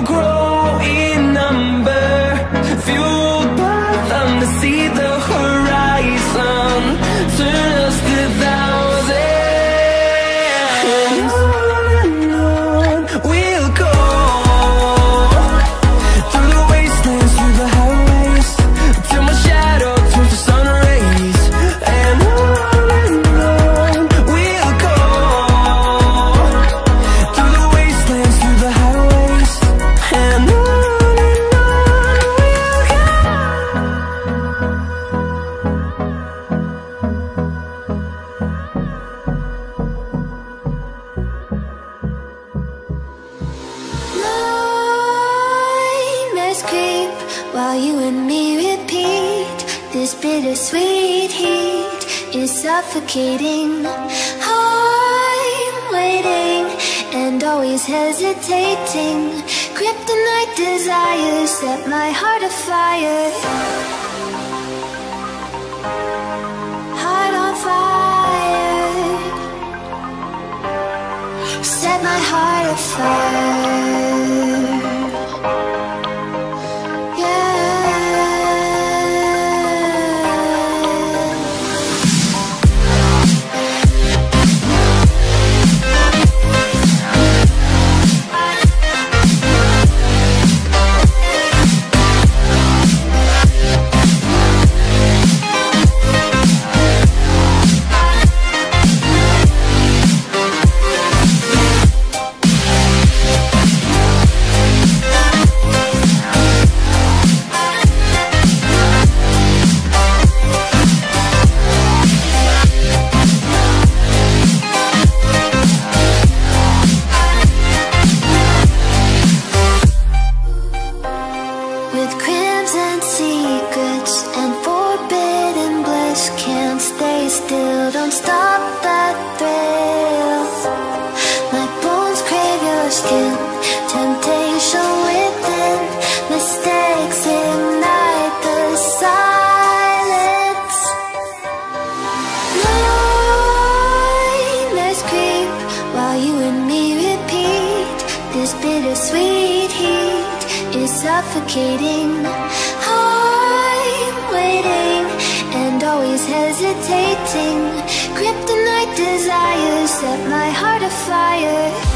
grow. fire. sweet heat is suffocating. I'm waiting and always hesitating. Kryptonite desires set my heart afire.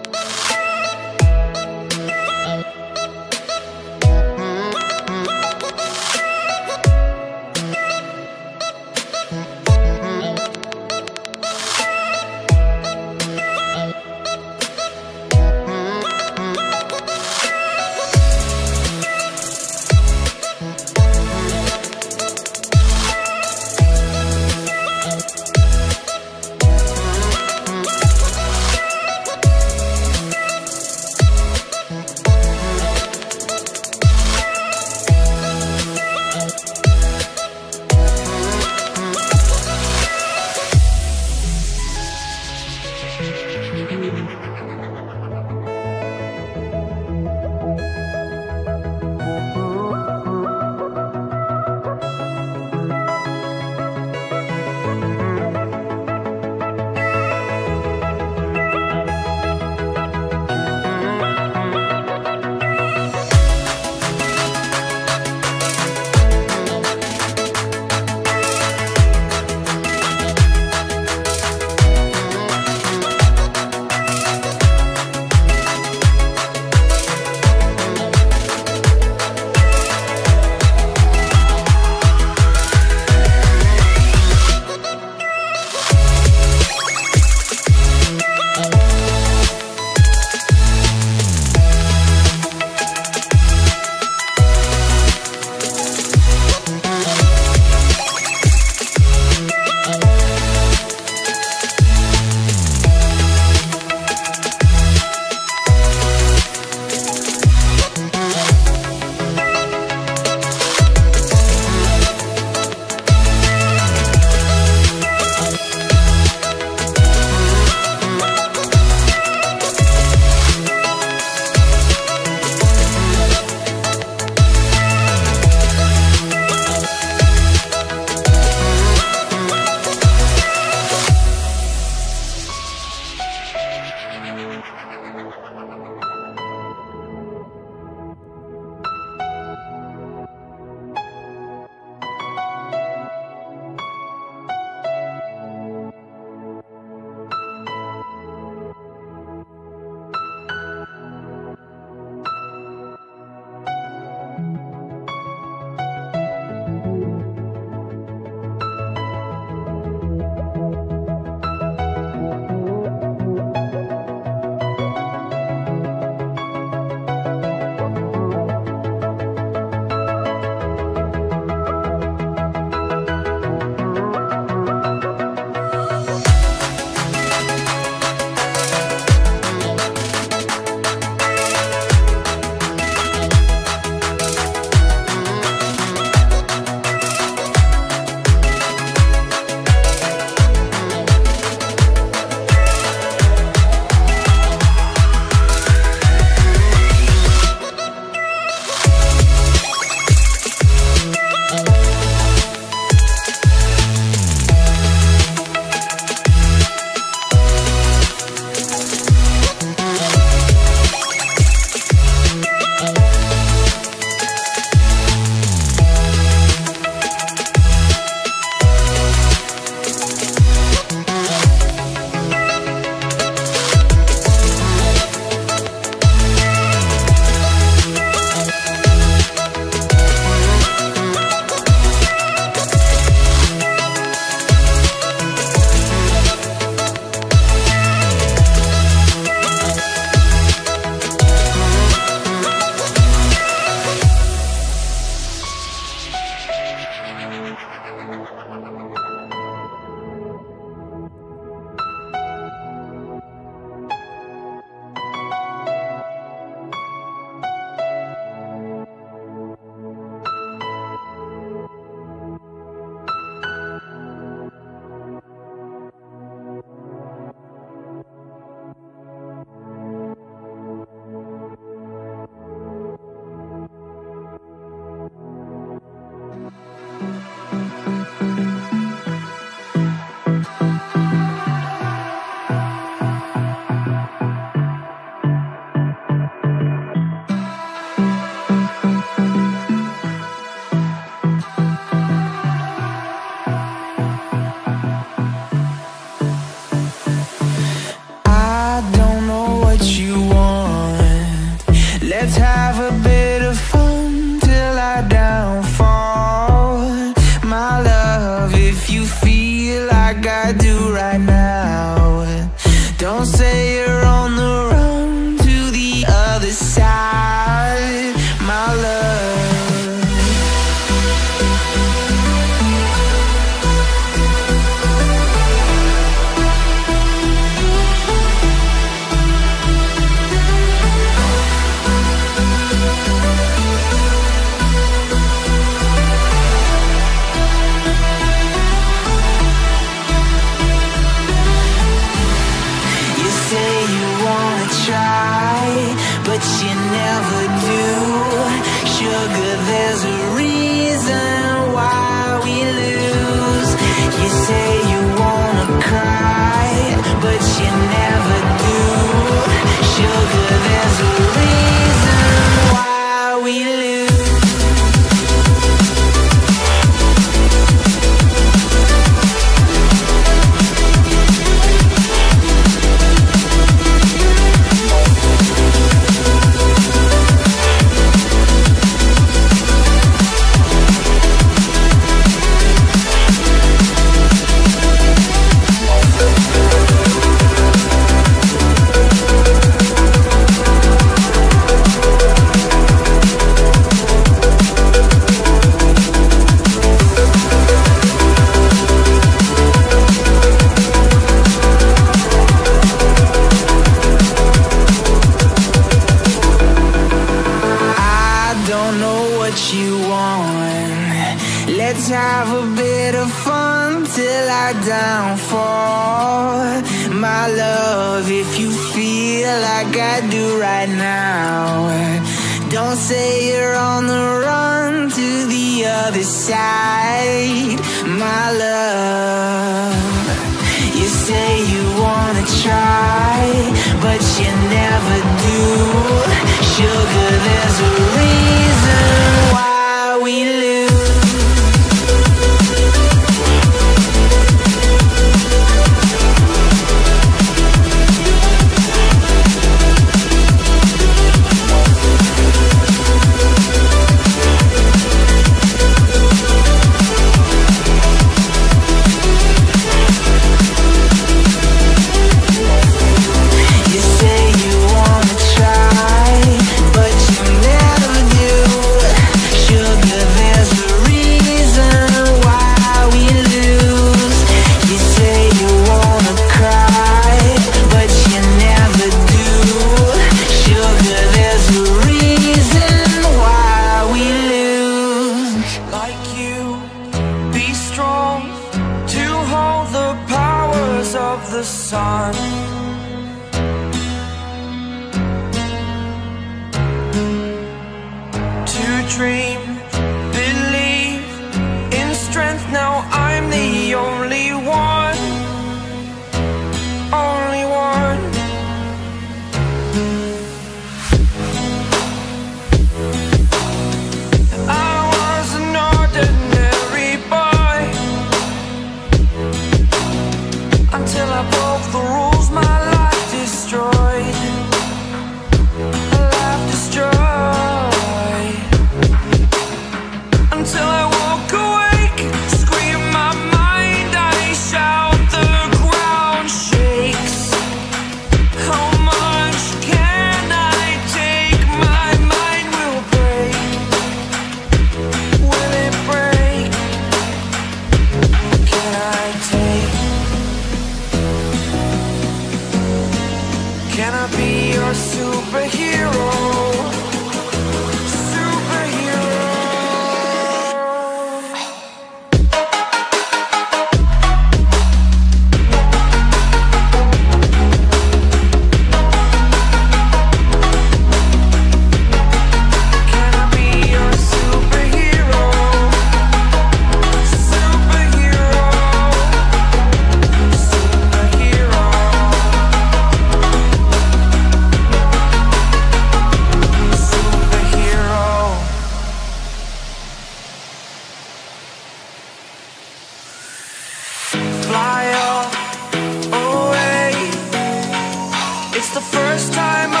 It's the first time I